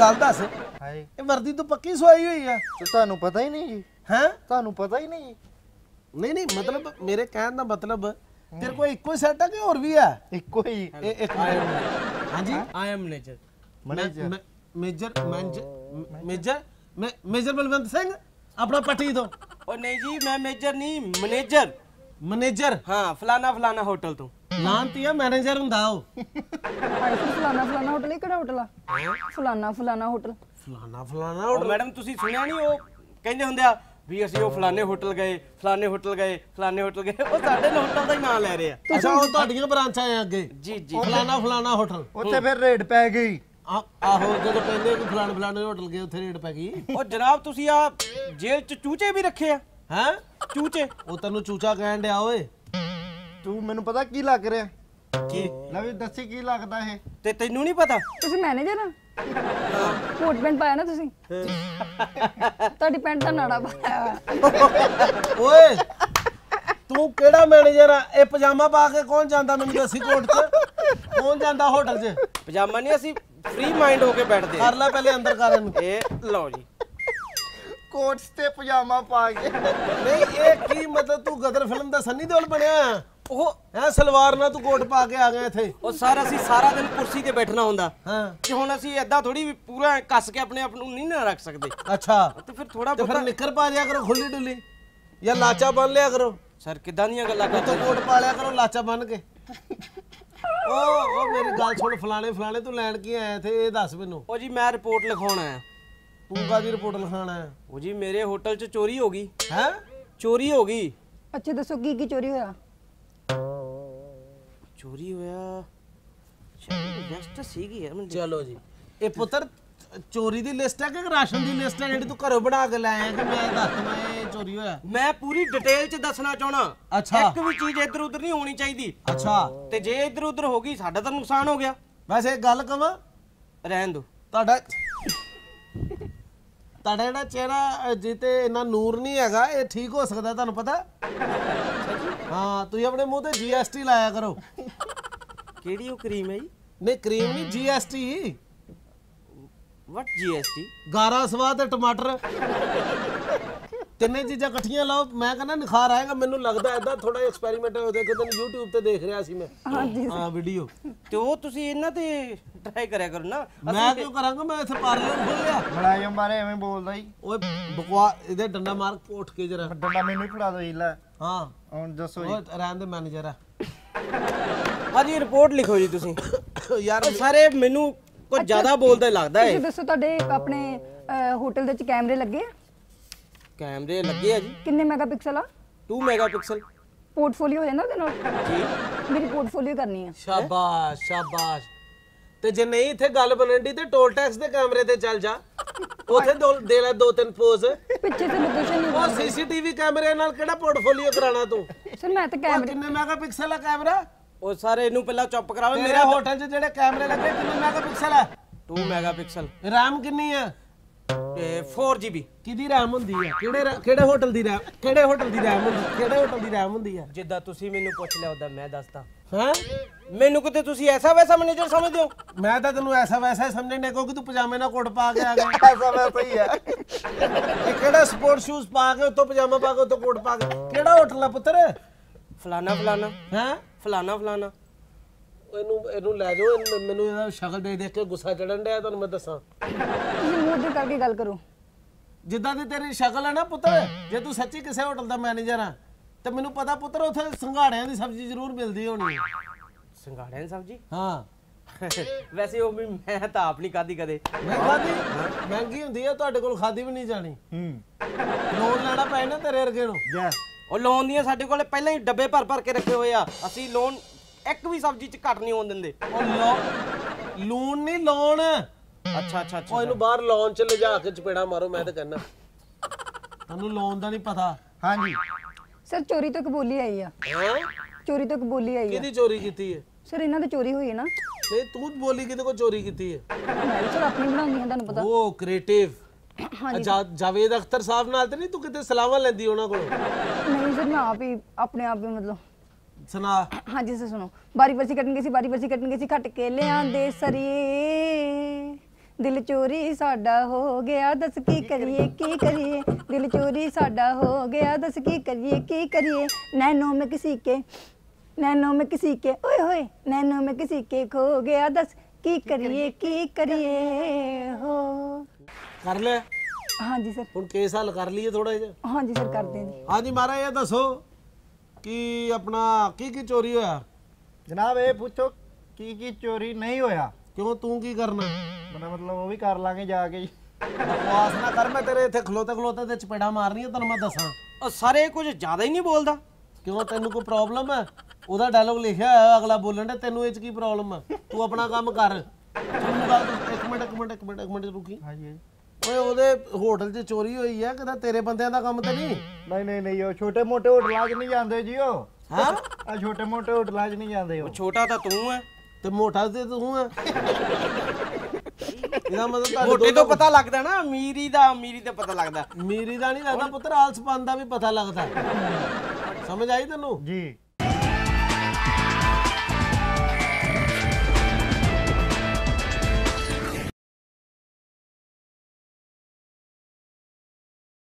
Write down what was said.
ਗੱਲ ਦੱਸ। ਹਾਏ। ਇਹ ਵਰਦੀ ਤੂੰ ਪੱਕੀ ਸਵਾਈ ਹੋਈ ਆ? ਤੇ ਤੁਹਾਨੂੰ ਪਤਾ ਹੀ ਨਹੀਂ ਜੀ। ਹੈ? ਤੁਹਾਨੂੰ ਪਤਾ ਹੀ ਨਹੀਂ ਜੀ। ਨਹੀਂ ਨਹੀਂ ਮਤਲਬ ਮੇਰੇ ਕਹਿਣ ਦਾ ਮਤਲਬ ਤੇਰੇ ਕੋਲ ਇੱਕੋ ਹੀ ਸੈੱਟ ਆ ਕਿ ਹੋਰ ਵੀ ਆ? ਇੱਕੋ ਹੀ। ਇਹ ਇੱਕ ਹਾਂਜੀ? ਆਈ ਐਮ ਮੈਨੇਜਰ ਮੈਨੇਜਰ ਮੈਂ- ਮੇਜਰ ਮੇਜਰ ਬਲਵੰਤ ਸਿੰਘ ਆਪਣਾ ਪੱਟੀ ਤੋਂ ਉਹ ਨਹੀਂ ਜੀ ਮੈਂ ਮੇਜਰ ਨਹੀਂ ਮੈਨੇਜਰ ਮੈਨੇਜਰ ਹਾਂ ਫਲਾਣਾ ਫਲਾਣਾ ਹੋਟਲ ਤੋਂ। ਲਾਂਤੀਆ ਮੈਨੇਜਰ ਹੁੰਦਾ ਉਹ। ਫਿਰ ਫਲਾਨਾ ਫਲਾਨਾ ਹੋਟਲ ਇਹ ਕਿਹੜਾ ਹੋਟਲ ਆ? ਫਲਾਨਾ ਫਲਾਨਾ ਹੋਟਲ। ਫਲਾਣਾ ਫਲਾਣਾ ਉਹ ਮੈਡਮ ਤੁਸੀਂ ਸੁਣਿਆ ਨਹੀਂ ਉਹ? ਕਹਿੰਦੇ ਹੁੰਦੇ ਆ ਵੀ ਅਸੀਂ ਉਹ ਫਲਾਣੇ ਹੋਟਲ ਗਏ ਫਲਾਣੇ ਹੋਟਲ ਗਏ ਫਲਾਣੇ ਹੋਟਲ ਗਏ। ਉਹ ਸਾਡੇ ਹੋਟਲ ਦਾ ਹੀ ਨਾਮ ਲੈ ਰਹੇ ਆ। ਅੱਛਾ ਉਹ ਤੁਹਾਡੀਆਂ ਬ੍ਰਾਂਚਾਂ ਆ ਅੱਗੇ। ਜੀ ਜੀ। ਫਲਾਣਾ ਫਲਾਣਾ ਹੋਟਲ। ਉੱਥੇ ਫਿਰ ਰੇਡ ਪੈ ਗਈ। ਆ- ਆਹੋ ਜਦੋਂ ਕਹਿੰਦੇ ਕਿ ਫਲਾਣ ਫਲਾਣੇ ਹੋਟਲ ਗਏ ਉੱਥੇ ਰੇਟ ਪੈ ਗਈ। ਉਹ ਜਨਾਬ ਤੁਸੀਂ ਆ ਜੇਲ੍ਹ ਚ ਚੂਚੇ ਵੀ ਰੱਖੇ ਆ? ਹੈ? ਚੂਚੇ। ਉਹ ਤੈਨੂੰ ਚੂਚਾ ਕਹਿਣ ਡਿਆ ਓਏ। ਤੂੰ ਮੈਨੂੰ ਪਤਾ ਕੀ ਲੱਗ ਰਿਹਾ? ਕੀ? ਲੈ ਵੀ ਦੱਸੀ ਕੀ ਲੱਗਦਾ ਇਹ? ਤੇ ਤੈਨੂੰ ਨਹੀਂ ਪਤਾ? ਤੁਸੀਂ ਮੈਨੇਜਰ ਆ ਕੋਟ ਪੈਂਟ ਪਾਇਆ ਨਾ ਤੁਸੀਂ? ਤੁਹਾਡੀ ਪੈਂਟ ਦਾ ਨਾੜਾ ਪਾਇਆ ਓਏ ਤੂੰ ਕਿਹੜਾ ਮੈਨੇਜਰ ਆ? ਇਹ ਪਜਾਮਾ ਪਾ ਕੇ ਕੌਣ ਜਾਂਦਾ ਮੈਨੂੰ ਦੱਸੀ ਕੋਰਟ 'ਚ? ਕੌਣ ਜਾਂਦਾ ਹੋਟਲ 'ਚ? ਪਜਾਮਾ ਨਹੀਂ ਅਸੀਂ ਫ੍ਰੀ ਮਾਈਂਡ ਹੋ ਕੇ ਬੈਠਦੇ ਕਰ ਲੈ ਪਹਿਲੇ ਅੰਦਰ ਕਰ ਇਹਨੂੰ। ਇਹ ਲਓ ਜੀ। ਕੋਟਸ ਤੇ ਪਜਾਮਾ ਪਾ ਕੇ। ਨਹੀਂ ਇਹ ਕੀ ਮਤਲਬ ਤੂੰ ਗਦਰ ਫਿਲਮ ਦਾ ਸੰਨੀ ਦਿਓਲ ਬਣਿਆ? ਉਹ ਹੈ ਸਲਵਾਰ ਨਾਲ ਤੂੰ ਕੋਟ ਪਾ ਕੇ ਆ ਗਿਆ ਇੱਥੇ। ਉਹ ਸਰ ਅਸੀਂ ਸਾਰਾ ਦਿਨ ਕੁਰਸੀ ਤੇ ਬੈਠਣਾ ਹੁੰਦਾ। ਹਾਂ। ਕਿ ਹੁਣ ਅਸੀਂ ਐਦਾਂ ਥੋੜੀ ਵੀ ਪੂਰਾ ਕੱਸ ਕੇ ਆਪਣੇ ਆਪ ਨੂੰ ਨਹੀਂ ਨਾ ਰੱਖ ਸਕਦੇ। ਅੱਛਾ। ਤੇ ਫਿਰ ਥੋੜਾ ਤੇ ਫਿਰ ਨਿੱਕਰ ਪਾ ਲਿਆ ਕਰੋ ਖੁੱਲੀ ਡੁੱਲੀ। ਜਾਂ ਲਾਚਾ ਬੰਨ ਲਿਆ ਕਰੋ। ਸਰ ਕਿੱਦਾਂ ਦੀਆਂ ਗੱਲਾਂ ਕਰਦੇ ਕੋਟ ਪਾ ਲਿਆ ਕਰੋ ਲਾਚਾ ਬੰਨ ਕੇ। ਉਹ ਉਹ ਮੇਰੀ ਗੱਲ ਸੁਣ ਫਲਾਣੇ ਫਲਾਣੇ ਤੂੰ ਲੈਣ ਕੀ ਆਇਆ ਇੱਥੇ? ਇਹ ਦੱਸ ਮੈਨੂੰ। ਉਹ ਜੀ ਮੈਂ ਰਿਪੋਰਟ ਲਿਖਾਉਣਾ ਹੈ ਤੂੰ ਕਾਦੀ ਰਿਪੋਰਟ ਲਿਖਾਣਾ ਹੈ ਉਹ ਜੀ ਮੇਰੇ ਹੋਟਲ 'ਚ ਚੋਰੀ ਹੋ ਗਈ। ਹੈ? ਚੋਰੀ ਹੋ ਗਈ। ਅੱਛਾ ਦੱਸੋ ਕੀ ਕੀ ਚੋਰੀ ਹੋਇਆ? ਚੋਰੀ ਹੋਇਆ। ਵੈਸਟ ਸੀਗੀ ਯਾਰ ਮੈਨੂੰ ਚਲੋ ਜੀ। ਇਹ ਪੁੱਤਰ ਚੋਰੀ ਦੀ ਲਿਸਟ ਹੈ ਕਿ ਰਾਸ਼ਨ ਦੀ ਲਿਸਟ ਹੈ ਜਿਹੜੀ ਤੂੰ ਘਰੋਂ ਬਣਾ ਕੇ ਲੈ ਆਇਆ ਕਿ ਮੈਂ ਦੱਸ ਮੈਂ ਇਹ ਚੋਰੀ ਹੋਇਆ? ਮੈਂ ਪੂਰੀ ਡਿਟੇਲ 'ਚ ਦੱਸਣਾ ਚਾਹਣਾ ਅੱਛਾ। ਇੱਕ ਵੀ ਚੀਜ਼ ਇੱਧਰ ਉੱਧਰ ਨਹੀਂ ਹੋਣੀ ਚਾਹੀਦੀ। ਅੱਛਾ। ਤੇ ਜੇ ਇੱਧਰ ਉੱਧਰ ਹੋ ਗਈ ਸਾਡਾ ਤਾਂ ਨੁਕਸਾਨ ਹੋ ਗਿਆ। ਵੈਸੇ ਇੱਕ ਗੱਲ ਕਵਾਂ ਰਹਿਣ ਦੋ। ਤੁਹਾਡਾ ਤੁਹਾਡਾ ਜਿਹੜਾ ਚਿਹਰਾ ਜਿੱਤੇ ਇੰਨਾ ਨੂਰ ਨਹੀਂ ਹੈਗਾ ਇਹ ਠੀਕ ਹੋ ਸਕਦਾ ਤੁਹਾਨੂੰ ਪਤਾ? ਹਾਂ ਤੁਸੀਂ ਆਪਣੇ ਮੂੰਹ ਤੇ ਜੀਐਸਟੀ ਲਾਇਆ ਕਰੋ। ਕਿਹੜੀ ਉਹ ਕਰੀਮ ਹੈ ਜੀ? ਨਹੀਂ ਕਰੀਮ ਨਹੀਂ ਜੀਐਸਟੀ ਵਟ ਜੀਐਸਟੀ ਗਾਰਾ ਸਵਾਦ ਤੇ ਟਮਾਟਰ। ਤਿੰਨੇ ਚੀਜ਼ਾਂ ਇਕੱਠੀਆਂ ਲਾਓ ਮੈਂ ਕਹਿੰਦਾ ਨਿਖਾਰ ਆਏਗਾ ਮੈਨੂੰ ਲੱਗਦਾ ਐਦਾਂ ਥੋੜਾ ਐਕਸਪੈਰੀਮੈਂਟ ਹੋ ਜਾਏ ਕਿ YouTube ਤੇ ਦੇਖ ਰਿਹਾ ਸੀ ਮੈਂ। ਹਾਂਜੀ। ਹਾਂ ਵੀਡੀਓ ਤੇ ਉਹ ਤੁਸੀਂ ਇਹਨਾਂ ਤੇ ਟਰਾਈ ਕਰਿਆ ਕਰੋ ਨਾ। ਮੈਂ ਕਿਉਂ ਕਰਾਂਗਾ? ਮੈਂ ਇੱਥੇ ਪਾਰਲਰ ਖੋਲਿਆ ਮਲਾਇਮ ਬਾਰੇ ਐਵੇਂ ਬੋਲਦਾ ਹੀ ਓਏ ਬਕਵਾ ਇਹਦੇ ਡੰਡਾ ਮਾਰ ਉੱਠ ਕੇ ਜਰਾ। ਡੰਡਾ ਮੈਨੂੰ ਫੜਾ ਦੋ ਜੀ ਲੈ। ਹਾਂ। ਹੁਣ ਦੱਸੋ ਜੀ। ਉਹ ਰਹਿਣ ਦੇ ਮੈਨੇਜਰ ਆ। ਹਾਂਜੀ ਰਿਪੋਰਟ ਲਿਖੋ ਜੀ ਤੁਸੀਂ। ਯਾਰ ਸਾਰੇ ਮੈਨੂੰ ਕੁਝ ਜ਼ਿਆਦਾ ਬੋਲਦਾ ਲੱਗਦਾ ਤੁਸੀਂ ਹੈ ਦੱਸੋ ਤੁਹਾਡੇ ਆਪਣੇ ਹੋਟਲ ਦੇ ਵਿੱਚ ਕੈਮਰੇ ਲੱਗੇ ਆ? ਕੈਮਰੇ ਲੱਗੇ ਆ ਜੀ। ਕਿੰਨੇ ਮੈਗਾਪਿਕਸਲ ਆ? 2 ਮੈਗਾਪਿਕਸਲ ਪੋਰਟਫੋਲੀਓ ਹੋ ਜਾਂਦਾ ਉਹਦੇ ਨਾਲ? ਜੀ। ਮੇਰੀ ਪੋਰਟਫੋਲੀਓ ਕਰਨੀ ਆ। ਸ਼ਾਬਾਸ਼ ਸ਼ਾਬਾਸ਼। ਤੇ ਜੇ ਨਹੀਂ ਇੱਥੇ ਗੱਲ ਬਣਨ ਦੀ ਤੇ ਟੋਲ ਟੈਕਸ ਦੇ ਕੈਮਰੇ ਤੇ ਚੱਲ ਜਾ। ਉਥੇ ਦੇ ਲੈ ਦੋ ਤਿੰਨ ਪੋਜ਼ ਪਿੱਛੇ ਸੇ ਲੋਕੇਸ਼ਨ ਨਹੀਂ ਉਹ ਸੀਸੀਟੀਵੀ ਕੈਮਰੇ ਨਾਲ ਕਿਹੜਾ ਪੋਰਟਫੋਲੀਓ ਕਰਾਣਾ ਤੂੰ? ਸਰ ਮੈਂ ਤਾਂ ਕੈਮਰੇ ਕਿੰਨੇ ਮੈਗਾਪਿਕਸਲ ਆ ਕੈਮਰਾ? ਉਹ ਸਾਰੇ ਇਹਨੂੰ ਪਹਿਲਾਂ ਚੁੱਪ ਕਰਾਓ। ਮੇਰੇ ਮੇਰਾ ਹੋਟਲ 'ਚ ਜਿਹੜੇ ਕੈਮਰੇ ਲੱਗੇ ਕਿੰਨੇ ਮੈਗਾਪਿਕਸਲ ਆ? 2 ਮੈਗਾਪਿਕਸਲ RAM ਕਿੰਨੀ ਆ? ਤੇ 4GB ਕਿਹਦੀ RAM ਹੁੰਦੀ ਆ? ਕਿਹੜੇ ਕਿਹੜੇ ਹੋਟਲ ਦੀ RAM ਕਿਹੜੇ ਹੋਟਲ ਦੀ RAM ਹੁੰਦੀ ਕਿਹੜੇ ਹੋਟਲ ਦੀ RAM ਹੁੰਦੀ ਆ? ਜਿੱਦਾਂ ਤੁਸੀਂ ਮੈਨੂੰ ਪੁੱਛ ਲਿਆ ਉਦਾਂ ਮੈਂ ਦੱਸਦਾ। ਹਾਂ? ਮੈਨੂੰ ਕਿਤੇ ਤੁਸੀਂ ਐਸਾ ਵੈਸਾ ਮੈਨੇਜਰ ਸਮਝਦੇ ਹੋ? ਮੈਂ ਤਾਂ ਤੈਨੂੰ ਐਸਾ ਵੈਸਾ ਹੀ ਸਮਝਣੇ ਕਿਉਂਕਿ ਤੂੰ ਪਜਾਮੇ ਨਾਲ ਕੋਟ ਪਾ ਕੇ ਆ ਗਿਆ। ਐਸਾ ਵੈਸਾ ਹੀ ਹੈ। ਇਹ ਕਿਹੜਾ ਸਪੋਰਟ ਸ਼ੂਜ਼ ਪਾ ਕੇ ਉੱਤੋਂ ਪਜਾਮਾ ਪਾ ਕੇ ਉੱਤੋਂ ਕੋਟ ਪਾ ਕੇ? ਕਿਹੜਾ ਹੋਟਲ ਆ ਪੁੱਤਰ? ਫਲਾਣਾ ਫਲਾਣਾ ਹੈ? ਫਲਾਣਾ ਫਲਾਣਾ ਇਹਨੂੰ ਇਹਨੂੰ ਲੈ ਜਾਓ ਮੈਨੂੰ ਇਹਦਾ ਸ਼ਕਲ ਦੇਖ ਦੇਖ ਕੇ ਗੁੱਸਾ ਚੜਨ ਡਿਆ ਤੁਹਾਨੂੰ ਮੈਂ ਦੱਸਾਂ। ਤੁਸੀਂ ਮੂੰਹ ਦੇ ਕਰਕੇ ਗੱਲ ਕਰੋ। ਜਿੱਦਾਂ ਦੀ ਤੇਰੀ ਸ਼ਕਲ ਹੈ ਨਾ ਪੁੱਤਰ ਜੇ ਤੂੰ ਸੱਚੀ ਕਿਸੇ ਹੋਟਲ ਦਾ ਮੈਨੇਜਰ ਆ ਤੇ ਮੈਨੂੰ ਪਤਾ ਪੁੱਤਰ ਉੱਥੇ ਸੰਘਾੜਿਆਂ ਦੀ ਸਬਜ਼ੀ ਜ਼ਰੂਰ ਮਿਲਦੀ ਹੋਣੀ ਹੈ। ਸੰਘਾੜਿਆਂ ਦੀ ਸਬਜੀ? ਹਾਂ। ਵੈਸੇ ਉਹ ਵੀ ਮੈਂ ਤਾਂ ਆਪ ਨਹੀਂ ਖਾਦੀ ਕਦੇ। ਮੈਂ ਖਾਦੀ ਮਹਿੰਗੀ ਹੁੰਦੀ ਆ ਤੁਹਾਡੇ ਕੋਲ ਖਾਦੀ ਵੀ ਨਹੀਂ ਜਾਣੀ। ਹੂੰ। ਲੋਨ ਲੈਣਾ ਪੈ ਨਾ ਤੇਰੇ ਵਰਗੇ ਨੂੰ। ਜੈ ਉਹ ਲੋਨ ਦੀਆਂ ਸਾਡੇ ਕੋਲੇ ਪਹਿਲਾਂ ਹੀ ਡੱਬੇ ਭਰ ਭਰ ਕੇ ਰੱਖੇ ਹੋਏ ਆ। ਅਸੀਂ ਲੋਨ ਇੱਕ ਵੀ ਸਬਜ਼ੀ ਚ ਘੱਟ ਨਹੀਂ ਹੋਣ ਦਿੰਦੇ। ਉਹ ਲੂਣ ਨਹੀਂ ਲੋਨ ਉਹ ਅੱਛਾ ਅੱਛਾ। ਅੱਛਾ ਇਹਨੂੰ ਬਾਹਰ ਲੋਨ ਚ ਲਿਜਾ ਕੇ ਚਪੇੜਾ ਮਾਰੋ ਮੈਂ ਤਾਂ ਕਹਿੰਦਾ। ਤੁਹਾਨੂੰ ਲੋਨ ਦਾ ਨਹੀਂ ਪਤਾ। ਹਾਂਜੀ। ਸਰ ਚੋਰੀ ਤੋਂ ਕਬੂਲੀ ਆਈ ਆ। ਚੋਰੀ ਤੋਂ ਕਬੂਲੀ ਆਈ ਆ। ਕਿਹਦੀ ਚੋਰੀ ਕੀਤੀ ਹੈ ਸਰ ਇਹਨਾਂ ਦੀ ਚੋਰੀ ਹੋਈ ਹੈ ਨਾ। ਨਹੀਂ ਤੂੰ ਬੋਲੀ ਕਿਤੇ ਕੋ ਚੋਰੀ ਕੀਤੀ ਹੈ ਸਰ ਆਪਣੀ ਬਣਾਉਂਦੀ ਹਾਂ ਤੁਹਾਨੂੰ ਪਤਾ। ਉਹ ਕ੍ਰੀਏਟਿਵ ਜਾਵੇਦ ਅਖਤਰ ਸਾਹਿਬ ਨਾਲ ਤੇ ਨਹੀਂ ਤੂੰ ਕਿਤੇ ਸਲਾਹਾਂ ਲੈਂਦੀ ਉਹਨਾਂ ਕੋਲ? ਨਹੀਂ ਸਰ ਮੈਂ ਆਪ ਹੀ ਆਪਣੇ ਆਪ ਹੀ ਮਤਲਬ। ਸੁਣਾ। ਹਾਂਜੀ ਸਰ ਸੁਣੋ। ਬਾਰੀ ਬਰਸੀ ਕੱਟਣ ਗਈ ਸੀ ਬਾਰੀ ਬਰਸੀ ਕੱਟਣ ਗਈ ਸੀ ਖੱਟ ਕੇ ਲਿਆਂਦੇ ਸਰੀਏ ਦਿਲ ਚੋਰੀ ਸਾਡਾ ਹੋ ਗਿਆ ਦੱਸ ਕੀ ਕਰੀਏ? ਕੀ ਕਰੀਏ? ਦਿਲ ਚੋਰੀ ਸਾਡਾ ਹੋ ਗਿਆ ਦੱਸ ਕੀ ਕਰੀਏ ਕੀ ਕਰੀਏ? ਨੈਨੋ ਮੈਂ ਕਿਸੀ ਕੇ ਨੈਨੋ ਮੈਂ ਕਿਸੀ ਕੇ ਓਏ ਹੋਏ ਨੈਨੋ ਮੈਂ ਕਿਸੀ ਕੇ ਖੋ ਗਿਆ ਦੱਸ ਕੀ ਕਰੀਏ? ਕੀ ਕਰੀਏ? ਹੋ। ਕਰ ਲਿਆ ਹਾਂਜੀ ਸਰ। ਹੁਣ ਕੇਸ ਹੱਲ ਕਰ ਲਈਏ ਥੋੜਾ ਜਿਹਾ। ਹਾਂਜੀ ਸਰ ਕਰਦੇ ਜੀ ਹਾਂਜੀ ਮਹਾਰਾਜ ਇਹ ਦੱਸੋ ਕਿ ਆਪਣਾ ਕੀ ਕੀ ਚੋਰੀ ਹੋਇਆ? ਜਨਾਬ ਇਹ ਪੁੱਛੋ ਕੀ ਕੀ ਚੋਰੀ ਨਹੀਂ ਹੋਇਆ? ਕਿਉਂ ਤੂੰ ਕੀ ਕਰਨਾ? ਮੇਰਾ ਮਤਲਬ ਉਹ ਵੀ ਕਰ ਲਾਂਗੇ ਜਾ ਕੇ ਬਕਵਾਸ ਨਾ ਕਰ ਮੈਂ ਤੇਰੇ ਇੱਥੇ ਖਲੋਤੇ ਖਲੋਤੇ ਤੇ ਚਪੇੜਾ ਮਾਰਨੀ ਤੈਨੂੰ ਮੈਂ ਦੱਸਾਂ। ਉਹ ਸਾਰੇ ਕੁਝ ਜ਼ਿਆਦਾ ਹੀ ਨਹੀਂ ਬੋਲਦਾ। ਕਿਉਂ? ਤੈਨੂੰ ਕੋਈ ਪ੍ਰੋਬਲਮ ਹੈ? ਉਹਦਾ ਡਾਇਲੋਗ ਲਿਖਿਆ ਹੋਇਆ ਅਗਲਾ ਬੋਲਣ ਦੇ ਤੈਨੂੰ ਇਹ ਚ ਕੀ ਪ੍ਰੋਬਲਮ ਹੈ? ਤੂੰ ਆਪਣਾ ਕੰਮ ਕਰ। ਤੈਨੂੰ ਗੱਲ ਇੱਕ ਮਿੰਟ ਇੱਕ ਮਿੰਟ ਇੱਕ ਮਿੰਟ ਇੱਕ ਮਿੰਟ ਰੁਕੀ। ਹਾਂਜੀ ਓਏ ਉਹਦੇ ਹੋਟਲ 'ਚ ਚੋਰੀ ਹੋਈ ਹੈ ਕਿਤੇ ਤੇਰੇ ਬੰਦਿਆਂ ਦਾ ਕੰਮ ਤੇ ਨਹੀਂ। ਨਹੀਂ ਨਹੀਂ ਨਹੀਂ ਉਹ ਛੋਟੇ ਮੋਟੇ ਹੋਟਲਾਂ 'ਚ ਨਹੀਂ ਜਾਂਦੇ ਜੀ ਉਹ। ਹਾਂ? ਆ ਛੋਟੇ ਮੋਟੇ ਹੋਟਲਾਂ 'ਚ ਨਹੀਂ ਜਾਂਦੇ ਉਹ ਛੋਟਾ ਤਾਂ ਤੂੰ ਹੈ। ਤੇ ਮੋਟਾ ਤੇ ਤੂੰ ਹੈ ਇਹਦਾ ਮਤਲਬ ਤੁਹਾਡੇ ਮੋਟੇ ਤੋਂ ਪਤਾ ਲੱਗਦਾ ਨਾ ਅਮੀਰੀ ਦਾ ਅਮੀਰੀ ਤੇ ਪਤਾ ਲੱਗਦਾ। ਮੀਰੀ ਦਾ ਨਹੀਂ ਲੱਗਦਾ ਪੁੱਤਰ ਆਲਸਪਨ ਦਾ ਵੀ ਪਤਾ ਲੱਗਦਾ। ਸਮਝ ਆਈ ਤੈਨੂੰ? ਜੀ।